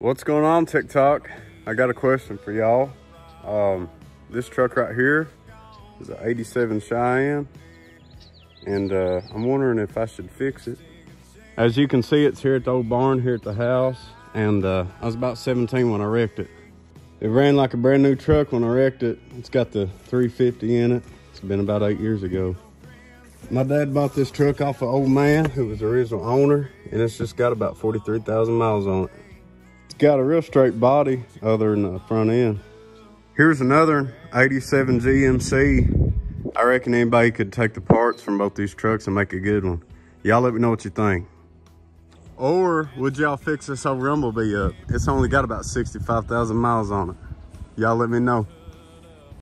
What's going on TikTok? I got a question for y'all. Um, this truck right here is an 87 Cheyenne and uh, I'm wondering if I should fix it. As you can see, it's here at the old barn here at the house and uh, I was about 17 when I wrecked it. It ran like a brand new truck when I wrecked it. It's got the 350 in it. It's been about eight years ago. My dad bought this truck off an old man who was the original owner and it's just got about 43,000 miles on it. It's got a real straight body other than the front end. Here's another 87 GMC. I reckon anybody could take the parts from both these trucks and make a good one. Y'all let me know what you think. Or would y'all fix this old Rumble Bee up? It's only got about 65,000 miles on it. Y'all let me know.